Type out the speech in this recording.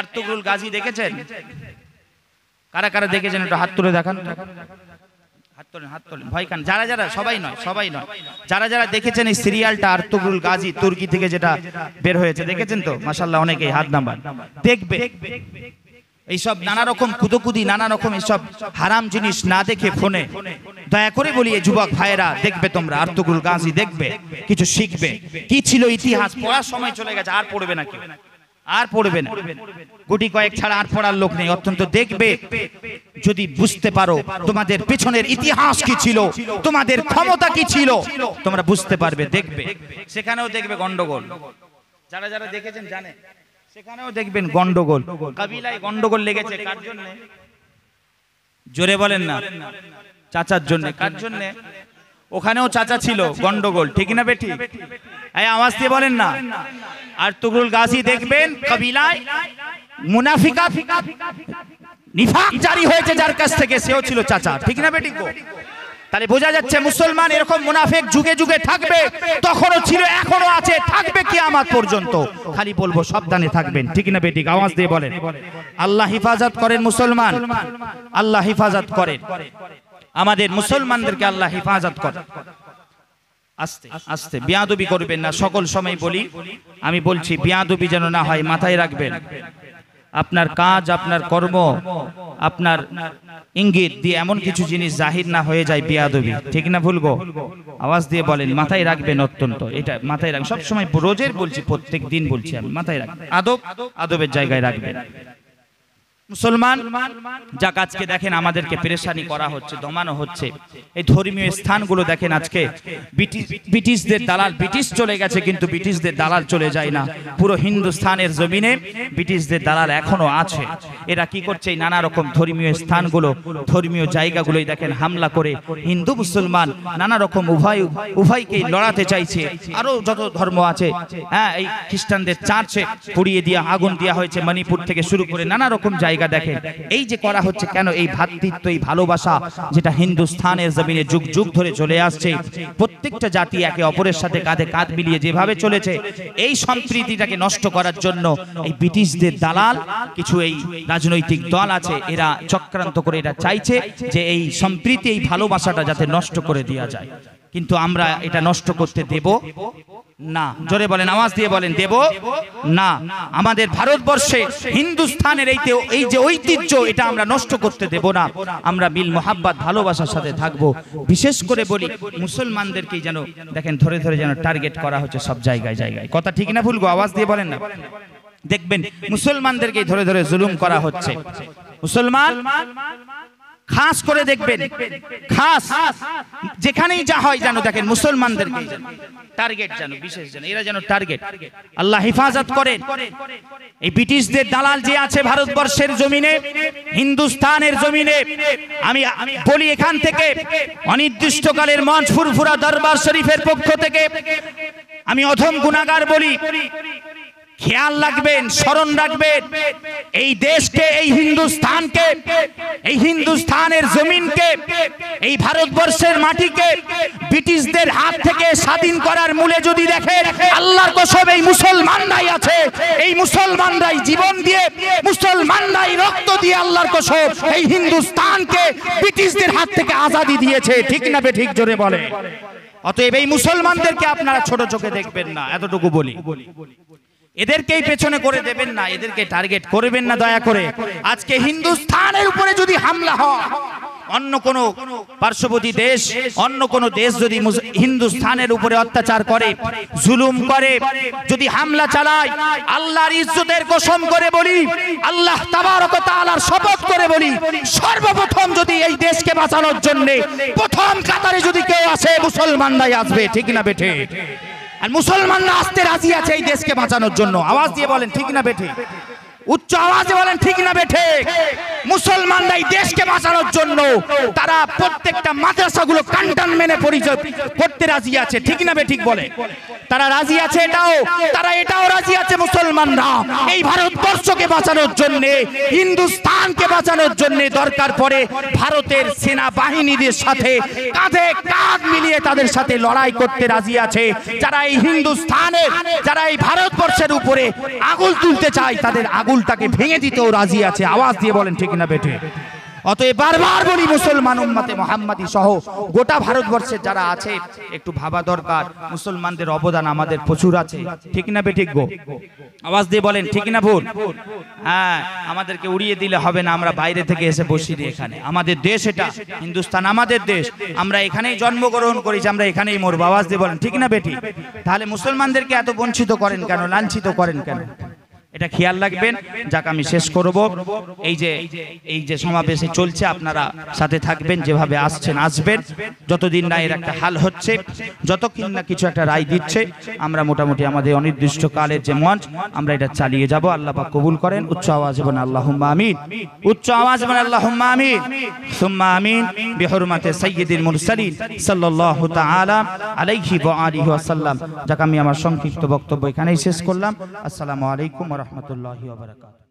Ertugrul Gazi দেখেছেন? কারা কারা দেখেছেন একটু হাত তুলে দেখান। হাত তোলেন হাত তোলেন। ভয় খান। যারা যারা সবাই নয় সবাই নয়। যারা যারা দেখেছেন এই সিরিয়ালটা আর্তুগরুল গাজী তুর্কি থেকে যেটা বের হয়েছে। দেখেছেন তো? মাসাল্লাহ অনেকেই হাত নাম্বার। দেখবে। এইসব নানা রকম কুদোকুদি নানা রকম এইসব হারাম জিনিস না দেখে ফোনে। দয়া করে বলি যুবক ভাইয়েরা দেখবে তোমরা আর্তুগুল গাজী দেখবে। কিছু শিখবে। কি ছিল ইতিহাস? পড়ার সময় চলে গেছে আর পড়বে না কেউ। আর পড়বে না। গুটি কয়েক ছাড়া আর পড়ার লোক নেই। অত্যন্ত দেখবে, যদি বুঝতে পারো, তোমাদের পেছনের ইতিহাস কি ছিল, তোমাদের ক্ষমতা কি ছিল, তোমরা বুঝতে পারবে, দেখবে। সেখানেও দেখবে গন্ডগোল। যারা যারা দেখেছেন, জানে। সেখানেও দেখবেন গন্ডগোল। কাবিলায় গন্ডগোল লেগেছে, কার জন্য? জোরে বলেন না। চাচার জন্য, কার জন্য? ওখানেও চাচা ছিল গন্ডগোল। ঠিক না বেটি? এই আওয়াজ দিয়ে বলেন না। আর তুগরুল গাছি দেখবেন কাবিলায় মুনাফিকা নিফাক জারি হয়েছে যার কাছ থেকে সেও ছিল চাচা। ঠিক না বেটি গো? তাহলে বোঝা যাচ্ছে মুসলমান এরকম মুনাফেক যুগে যুগে থাকবে তখনও ছিল এখনও আছে থাকবে কি আমার পর্যন্ত। খালি বলব সাবধানে থাকবেন। ঠিক না বেটিক আওয়াজ দিয়ে বলেন। আল্লাহ হিফাজত করেন মুসলমান। আল্লাহ হিফাজত করেন। আমাদের মুসলমানদেরকে আল্লাহ হেফাজত করেন আস্তে আস্তে বিয়াদবি করবেন না সকল সময় বলি আমি বলছি বিয়াদবি যেন না হয় মাথায় রাখবেন। আপনার কাজ আপনার কর্ম আপনার ইঙ্গিত দিয়ে এমন কিছু জিনিস জাহির না হয়ে যায় বিয়াদবি। ঠিক না ভুলবো? আওয়াজ দিয়ে বলেন মাথায় রাখবেন অত্যন্ত। এটা মাথায় রাখবেন। সবসময় রোজের বলছি প্রত্যেক দিন বলছি আমি মাথায় রাখবেন। আদব আদবের জায়গায় রাখবেন। মুসলমান, যা আজকে দেখেন আমাদেরকে পেরেশানি করা হচ্ছে, দমানো হচ্ছে। এই ধর্মীয় স্থানগুলো দেখেন আজকে ব্রিটিশদের দালাল, ব্রিটিশ চলে গেছে কিন্তু ব্রিটিশদের দালাল চলে যায় না। পুরো হিন্দুস্থানের জমিনে ব্রিটিশদের দালাল এখনও আছে। এরা কি করছে? এই নানা রকম ধর্মীয় স্থানগুলো, ধর্মীয় জায়গাগুলোই দেখেন হামলা করে হিন্দু, মুসলমান, নানা রকম উভয়, উভয়কেই লড়াতে চাইছে। আরও যত ধর্ম আছে হ্যাঁ এই খ্রিস্টানদের চার্চে পুড়িয়ে দিয়া, আগুন দেওয়া হয়েছে মণিপুর থেকে শুরু করে নানা রকম জায়গা। দেখেন এই যে করা হচ্ছে কেন এই ভ্রাতৃত্ব, এই ভালোবাসা যেটা হিন্দুস্থানের জমিনে যুগ যুগ ধরে চলে আসছে, প্রত্যেকটা জাতি একে অপরের সাথে কাঁধে কাঁধ মিলিয়ে যেভাবে চলেছে, এই সম্প্রীতিটাকে নষ্ট করার জন্য এই ব্রিটিশদের দালাল, কিছু এই রাজনৈতিক দল আছে, এরা চক্রান্ত করে এরা চাইছে যে এই সম্প্রীতি, এই ভালোবাসাটা যাতে নষ্ট করে দেওয়া যায়। কিন্তু আমরা এটা নষ্ট করতে দেব না। জোরে বলেন, আওয়াজ দিয়ে বলেন, দেব না। আমাদের ভারতবর্ষে হিন্দুস্থানের এই এই যে ঐতিহ্য, এটা আমরা নষ্ট করতে দেব না। আমরা মিল মোহাব্বত, ভালোবাসার সাথে থাকব। বিশেষ করে বলি, মুসলমানদেরকেই যেন, দেখেন, ধরে ধরে যেন টার্গেট করা হচ্ছে সব জায়গায় জায়গায়। কথা ঠিক না ভুলবো আওয়াজ দিয়ে বলেন না। দেখবেন, মুসলমানদেরকেই ধরে ধরে জুলুম করা হচ্ছে। মুসলমান খাস করে দেখবেন, খাস, যেখানেই যা হয় যেন দেখেন মুসলমানদেরকে। টার্গেট যেন, বিশেষ যেন, এরা যেন টার্গেট আল্লাহ হেফাজত করেন। এই ব্রিটিশদের দালাল যে আছে ভারতবর্ষের জমিনে, হিন্দুস্তানের জমিনে, আমি আমি বলি এখান থেকে, অনির্দিষ্টকালের মঞ্চ ফুরফুরা দরবার শরীফের পক্ষ থেকে, আমি অধম গুণাগার বলি খেয়াল রাখবেন স্মরণ রাখবেন এই দেশকে এই হিন্দুস্থানকে এই হিন্দুস্থানের জমিনকে এই ভারতবর্ষের মাটিকে ব্রিটিশদের হাত থেকে স্বাধীন করার মূলে যদি দেখে আল্লাহর কসম এই মুসলমানরাই আছে। এই মুসলমানরাই জীবন দিয়ে মুসলমানরাই রক্ত দিয়ে আল্লাহর কসম এই হিন্দুস্থানকে ব্রিটিশদের হাত থেকে আজাদি দিয়েছে। ঠিক না বে ঠিক জোরে বলে। অতএব এই মুসলমানদেরকে আপনারা ছোট চোখে দেখবেন না এতটুকু বলি। এদেরকেই পেছনে করে দেবেন না এদেরকে টার্গেট করবেন না দয়া করে। আজকে হিন্দুস্থানের উপরে যদি হামলা হয় অন্য কোন পার্শ্ববর্তী দেশ অন্য কোন দেশ যদি হিন্দুস্তানের উপরে অত্যাচার করে জুলুম করে যদি হামলা চালায় আল্লাহর ইজ্জতের কসম করে বলি আল্লাহ তাবারক তাআলার শপথ করে বলি সর্বপ্রথম যদি এই দেশকে বাঁচানোর জন্য প্রথম কাতারে যদি কেউ আসে মুসলমানরাই আসবে ঠিক না বেঠে? আর মুসলমানরা আসতে রাজি আছে এই দেশকে বাঁচানোর জন্য। আওয়াজ দিয়ে বলেন, ঠিক না বেঠে? উচ্চ আওয়াজে বলেন, ঠিক না বেঠে? মুসলমানরা এই দেশকে বাঁচানোর জন্য তারা প্রত্যেকটা মাদ্রাসাগুলো কান্টান মেনে পরিচয় করতে রাজি আছে। ঠিক না ঠিক বলে? তারা রাজি আছে এটাও? তারা এটাও রাজি আছে মুসলমানরা। এই ভারতবর্ষকে বাঁচানোর জন্য, হিন্দুস্তানকে বাঁচানোর জন্য দরকার পড়ে ভারতের সেনাবাহিনীদের সাথে কাঁধে কাঁধ মিলিয়ে তাদের সাথে লড়াই করতে রাজি আছে। যারা এই হিন্দুস্তানের যারা এই ভারতবর্ষের উপরে আগুল তুলতে চায়, তাদের আগুলটাকে ভেঙে দিতেও রাজি আছে। আওয়াজ দিয়ে বলেন ঠিক না বেঠে। অতএব বারবার বলি মুসলমান উম্মতে মোহাম্মদী সহ, গোটা ভারতবর্ষের যারা আছে, একটু ভাবা দরকার, মুসলমানদের অবদান আমাদের প্রচুর আছে। ঠিক না বেঠিক গো? আওয়াজ দিয়ে বলেন, ঠিক না ভুল? হ্যাঁ আমাদেরকে উড়িয়ে দিলে হবে না, আমরা বাইরে থেকে এসে বসি এখানে। আমাদের দেশ এটা, হিন্দুস্তান আমাদের দেশ। আমরা এখানেই জন্মগ্রহণ করেছি, আমরা এখানেই মরবো। আওয়াজ দিয়ে বলেন, ঠিক না বেটি তাহলে মুসলমানদেরকে এত বঞ্চিত করেন কেন, লাঞ্ছিত করেন কেন? এটা খেয়াল রাখবেন, যাক আমি শেষ করব। এই যে এই যে সমাবেশে চলছে, আপনারা সাথে থাকবেন, যেভাবে আসছেন, আসবেন। যতদিন না এর একটা হাল হচ্ছে, যতক্ষণ না কিছু একটা রায় দিচ্ছে, আমরা মোটামুটি আমাদের অনির্দিষ্ট কালের যে মঞ্চ, আমরা এটা চালিয়ে যাব। আল্লাহ পাক কবুল করেন। উচ্চ আওয়াজ বলেন, আল্লাহুম্মা আমিন। উচ্চ আওয়াজ বলেন, আল্লাহুম্মা আমিন। সুম্মা আমিন, বিহরমাতে সাইয়্যিদিল মুরসালিন সাল্লাল্লাহু তাআলা আলাইহি ওয়া আলিহি ওয়া সাল্লাম যাক, আমি আমার সংক্ষিপ্ত বক্তব্য এখানেই শেষ করলাম। আসসালামু আলাইকুম ওয়া ورحمۃ اللہ وبرکاتہ۔